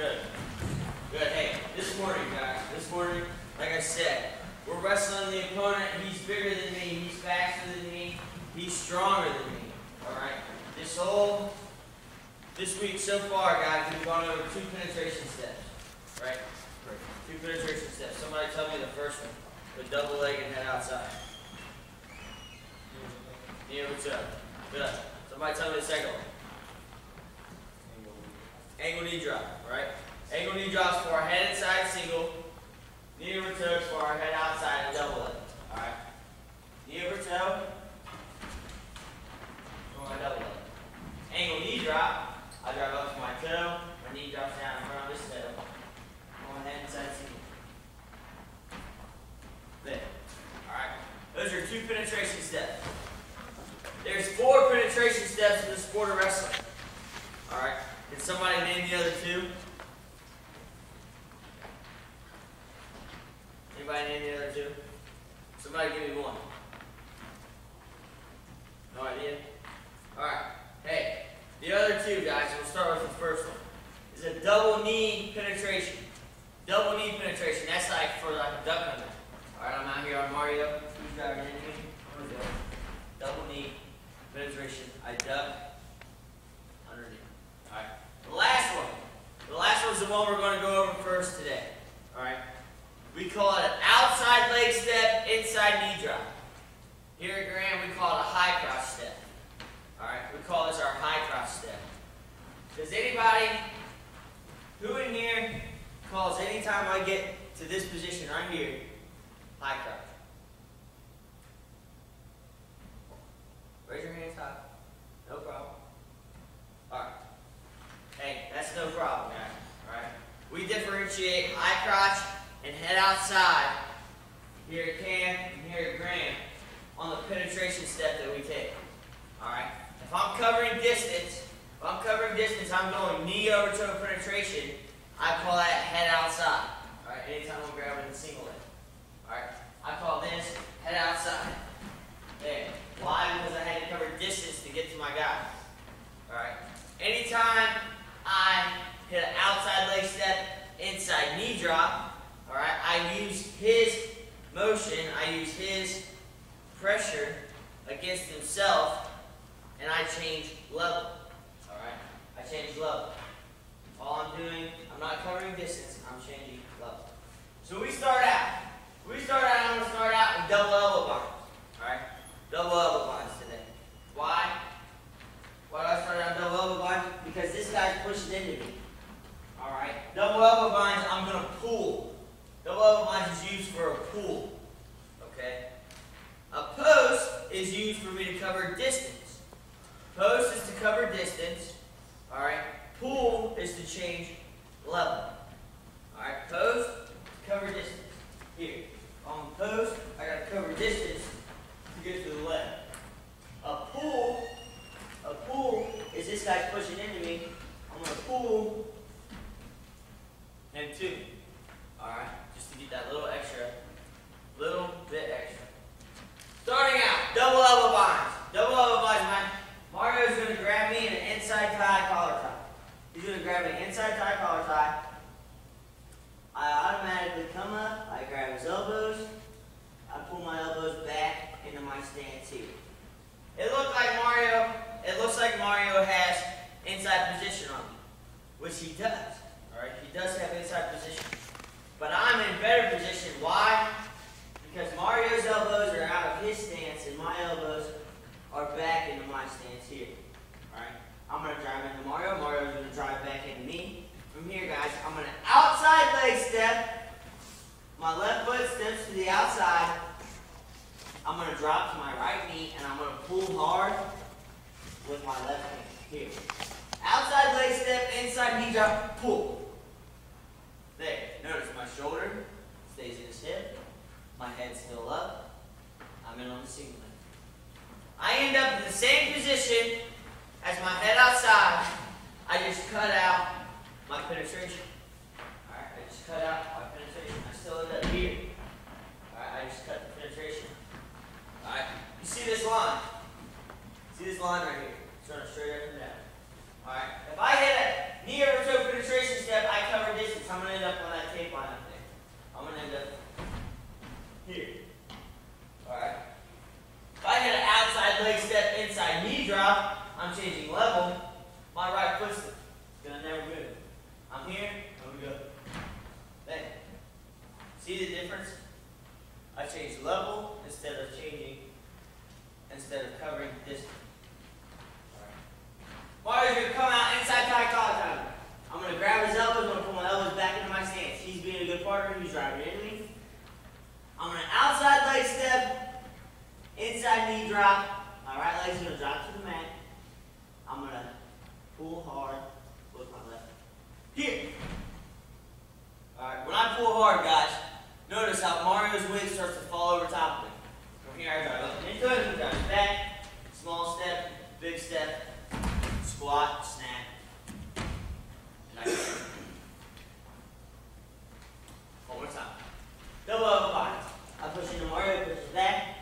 Good. Good. Hey, this morning, guys, this morning, like I said, we're wrestling the opponent. He's bigger than me. He's faster than me. He's stronger than me. All right. This whole this week so far, guys, we've gone over two penetration steps. Right. Two penetration steps. Somebody tell me the first one. The double leg and head outside. Knee over toe. Good. Somebody tell me the second one. Angle knee drop, right? Angle knee drops for our head inside single. Knee over toe for our head outside and double leg. Alright? Knee over toe. Double. Angle knee drop. I drive up to my toe. My knee drops down in front of this toe. For my head inside single. There. Alright? Those are two penetration steps. There's four penetration steps in the sport of wrestling. Alright? Can somebody name the other two? Name the other two? Somebody give me one. No idea? Alright. Hey, the other two guys, we'll start with the first one. Is a double knee penetration. Double knee penetration. That's like for like a duck hunter. Alright, I'm out here on Mario. Who's driving into me? Gonna. Double knee penetration. I duck underneath. Alright. The last one. The last one's the one we're going to go over first today. Alright? We call it an outside leg step, inside knee drop. Here at Graham, we call it a high crotch step. Alright? We call this our high crotch step. Does anybody, who in here calls anytime I get to this position right here, high crotch? Raise your hands high. No problem. Alright. Hey, that's no problem, guys. Alright? We differentiate high crotch and head outside here at Cam and here at Graham on the penetration step that we take. Alright? If I'm covering distance, if I'm covering distance, I'm going knee over toe penetration. I call that head outside. Alright? Anytime I'm grabbing the single leg. Alright? I call this head outside. There. Why? Because I had to cover distance to get to my guy. Alright? Anytime I hit an outside leg step, inside knee drop, alright, I use his motion, I use his pressure against himself, and I change level. Alright? I change level. All I'm doing, I'm not covering distance, I'm changing level. So we start out. We start out, I'm gonna start out with double elbow bars. Alright? Double elbow binds today. Why? Why do I start out double elbow binds? Because this guy's pushing into me. Alright? Double elbow binds, I'm gonna pull. Double elbow binds is used for a pull. Okay? A post is used for me to cover distance. Post is to cover distance. Alright? Pull is to change level. Alright? Post, cover distance. Here. On post, I gotta cover distance to get to the left. A pull, a pull is this guy's pushing into me. I'm gonna pull him to me. Alright? Just to get that little extra, little bit extra. Starting out, double elbow binds. Double elbow binds, man. Mario's gonna grab me in an inside tie collar tie. He's gonna grab me inside tie collar tie. I automatically come up, I grab his elbows, I pull my elbows back into my stance here. It looks like Mario, it looks like Mario has inside position on me, which he does. Alright, he does have inside position. But I'm in better position. Why? Because Mario's elbows are out of his stance and my elbows are back into my stance here. Alright? I'm gonna drive into Mario, Mario's gonna drive back into me. From here, guys, I'm gonna outside leg step. My left foot steps to the outside. I'm gonna drop to my right knee and I'm gonna pull hard with my left hand. Here. Outside leg step, inside knee drop, pull. There. Notice my shoulder stays in his hip. My head's still up. I'm in on the single leg. I end up in the same position as my head outside. I just cut out my penetration. Alright, I just cut out my penetration. I still end up here. Alright, I just cut the penetration. Alright, you see this line? See this line right here? It's running straight up and down. Alright. If I hit a knee over toe penetration step, I cover distance. I'm going to end up on that tape line. Pull hard, guys, notice how Mario's wing starts to fall over top of me. From here I go into it, back, small step, big step, squat, snap, and I go. One more time. Double elbow bodies. I push into Mario, pushes back.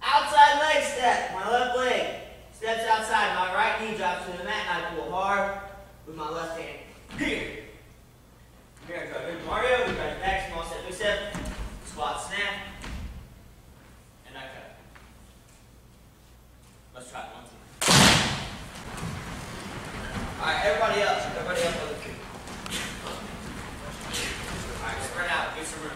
Outside leg step. My left leg steps outside. My right knee drops to the mat and I pull hard with my left hand. Here. Here I go. Good Mario. We got back, small step, big step. Squat, snap. And I cut. Let's try it one time. Alright, everybody up. Everybody up on the feet. Alright, spread out. Get some room.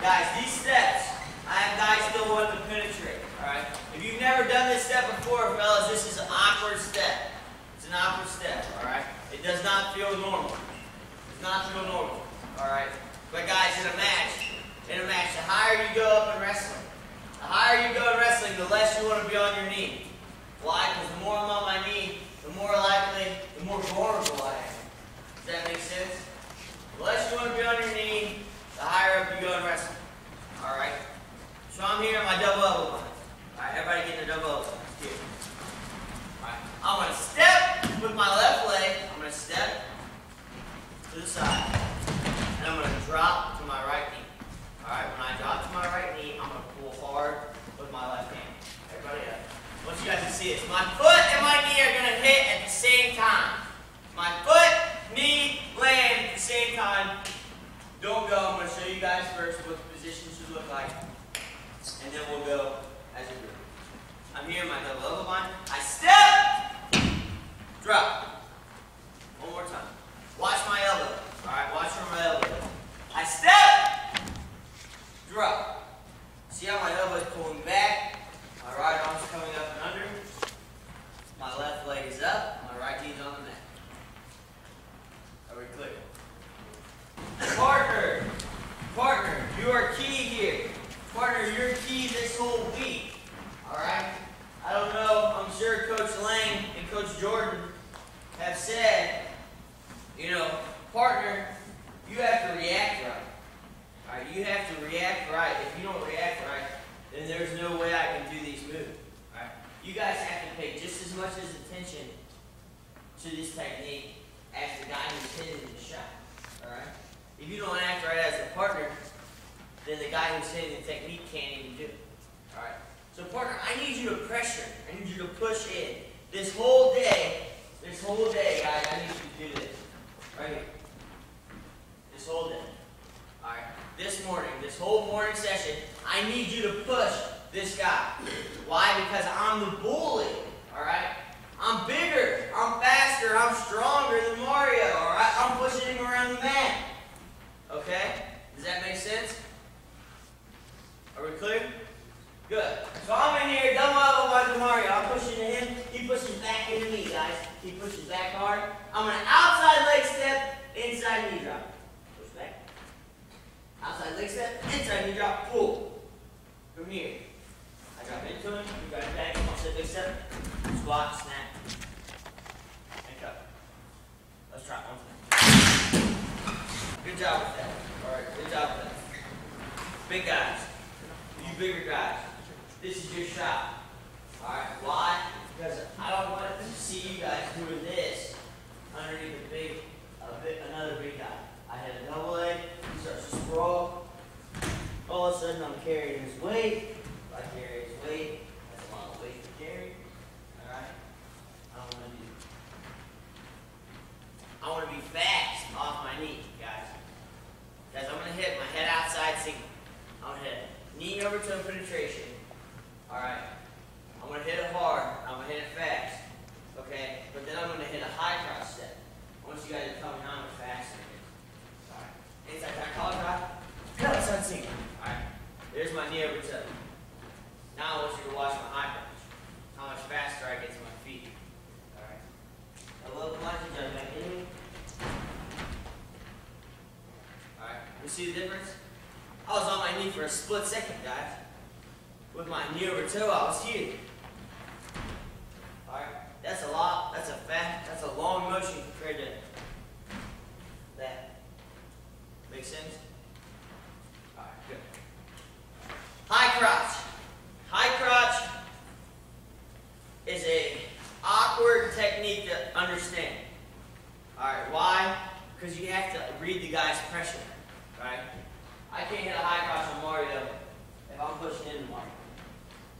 Guys, these steps, I have guys still want to penetrate. Alright? If you've never done this step before, fellas, this is an awkward step. It's an awkward step, alright? It does not feel normal. It does not feel normal. Alright? But guys, in a match, in a match, the higher you go up in wrestling, the higher you go in wrestling, the less you want to be on your knee. Why? Because the more I'm on my knee, the more likely, the more vulnerable I am. Does that make sense? The less you want to be on your knee, the higher up you go in wrestling. Alright? So I'm here in my double elbow line. Alright, everybody get in their double elbow lines. Here. Alright. I'm gonna step with my left leg. I'm gonna step to the side. And I'm gonna drop to my right knee. Alright, when I drop to my right knee, I'm gonna pull hard with my left hand. Everybody up. I want you guys to see this. My foot and my knee are gonna hit at the same time. My foot, knee, land at the same time. Don't go. I'm going to show you guys first what the position should look like. And then we'll go as a group. I'm here in my double elbow line. I step, drop. One more time. Watch my elbow. All right, watch where my elbow is. I step, drop. See how my elbow is pulling back? My right arm's coming up and under. My left leg is up. My right knee's on the mat. Are we clear? Partner, partner, you are key here. Partner, you're key this whole week. All right. I don't know. I'm sure Coach Lane and Coach Jordan have said, you know, partner, you have to react right. All right. You have to react right. If you don't react right, then there's no way I can do these moves. All right. You guys have to pay just as much as attention to this technique as the guy who's hitting the shot. All right. If you don't act right as a partner, then the guy who's hitting the technique can't even do it. Alright? So partner, I need you to pressure. I need you to push in. This whole day, this whole day, guys, I need you to do this. Right here. This whole day. Alright? This morning, this whole morning session, I need you to push this guy. Why? Because I'm the bully. Alright? I'm bigger, I'm faster, I'm stronger than Mario, alright? I'm pushing him around the mat. Okay? Does that make sense? Are we clear? Good. So I'm in here, double elbow by Mario. I'm pushing to him. He pushes back into me, guys. He pushes back hard. I'm going an outside leg step, inside knee drop. Push back. Outside leg step, inside knee drop, pull. From here. I drop into him. Got it back. Outside leg step. Squat, snap. And cut. Let's try one time. Good job with that. Alright, good job with that. Big guys. Bigger guys. This is your shot. Alright, why? Because I don't want to see you guys doing this underneath a big, a big, another big guy. I hit a double leg, he starts to sprawl. All of a sudden I'm carrying his weight. I carry his weight, that's a lot of weight to carry. Alright? I don't want to do I want to be fast off my knee, guys. Guys, I'm going to hit my head outside single number penetration. All right. I'm going to hit it hard. I'm going to hit it fast. Okay? But then I'm going to hit a high crotch step. I want you guys to tell me how much faster it is. All right. Inside that collar drop. Cut it, unseen. All right. There's my knee over toe. Now I want you to watch my high crotch. How much faster I get to my feet. All right. A little plunge and jump back in. All right. You see the difference? I was on my knee for a split second, guys. With my knee over toe, I was here. Alright, that's a lot, that's a fast, that's a long motion compared to that. Make sense? Alright, good. High crotch. High crotch is a awkward technique to understand. Alright, why? Because you have to read the guy's pressure. Right? I can't hit a high crotch on Mario if I'm pushing into Mario.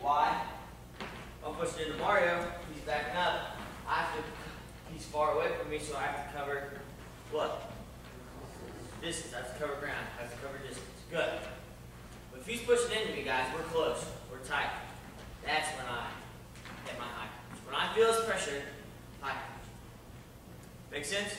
Why? If Into Mario, he's backing up. I have to he's far away from me, so I have to cover what? Distance. I have to cover ground. I have to cover distance. Good. But if he's pushing into me, guys, we're close. We're tight. That's when I hit my high. When I feel his pressure, high. Make sense?